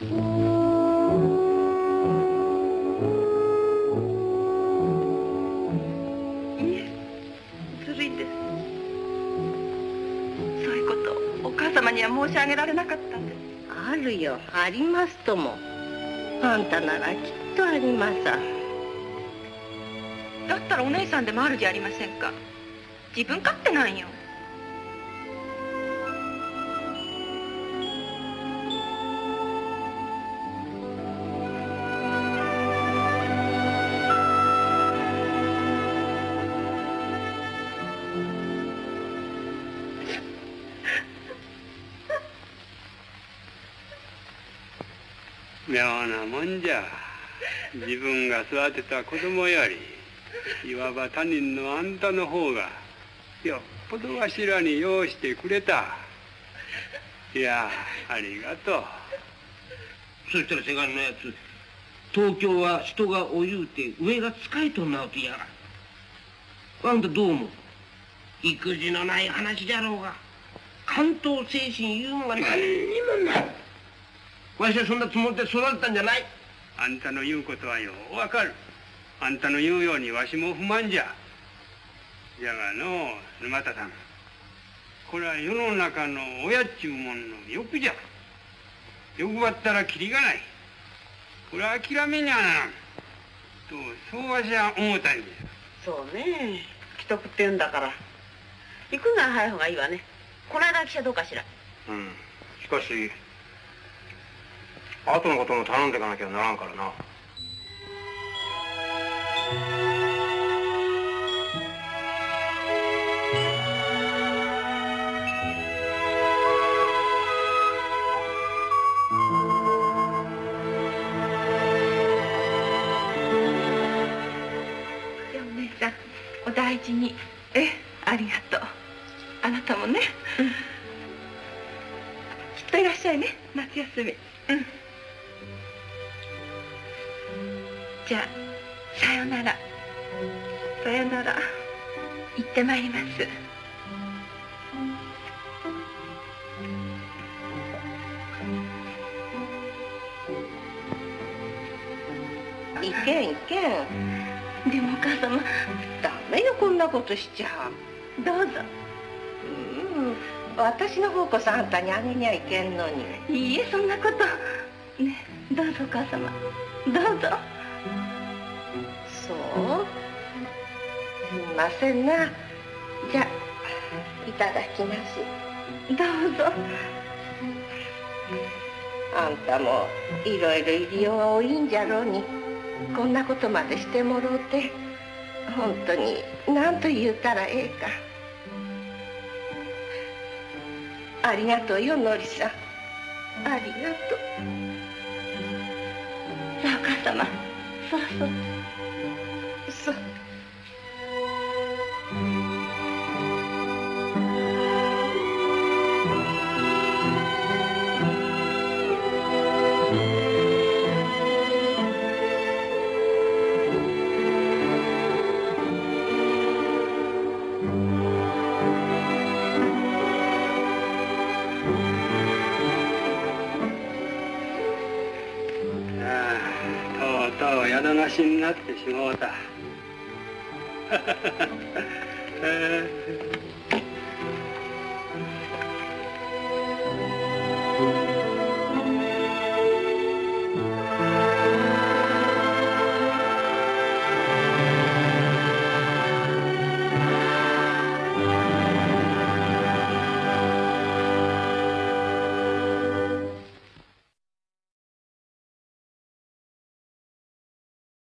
ね、ずるいです。そういうこと、お母様には申し上げられなかったんです。あるよありますとも。あんたならきっとあります。だったらお姉さんでもあるじゃありませんか？自分勝手なんよ。妙なもんじゃ。自分が育てた子供よりいわば他人のあんたの方がよっぽどわしらに用してくれた。いやありがとう。そしたらせがれのやつ東京は人がお言うて上が使いとんなうてや。があんたどう思う？育児のない話じゃろうが。関東精神言うんが何にもないわしはそんなつもりで育てたんじゃない。あんたの言うことはようわかる。あんたの言うようにわしも不満じゃ。じゃがの沼田さん。これは世の中の親っちゅうもんの欲じゃ。欲張ったらキリがない。これは諦めにゃならん。とそうわしは思うたんじゃ。そうね。既得って言うんだから。行くが早い方がいいわね。この間記者どうかしら。うん。しかし後のことも頼んでいかなきゃならんからな。お大事に。えありがとう。あなたもね、うん、きっといらっしゃいね。夏休み。うんじゃあさよなら。さよなら。行ってまいります。いけんいけ。んでもお母様。ダメよこんなことしちゃ。どうぞ。うん私の方こそあんたにあげにゃいけんのに。いいえそんなこと。ねどうぞお母様。どうぞそう。すみませんな。じゃいただきます。どうぞ。あんたもいろいろ入りようが多いんじゃろうに。こんなことまでしてもろうて。本当に何と言うたらええか。ありがとうよのりさん。ありがとう。さお母様。そ とう宿なしになってしもうた。え ー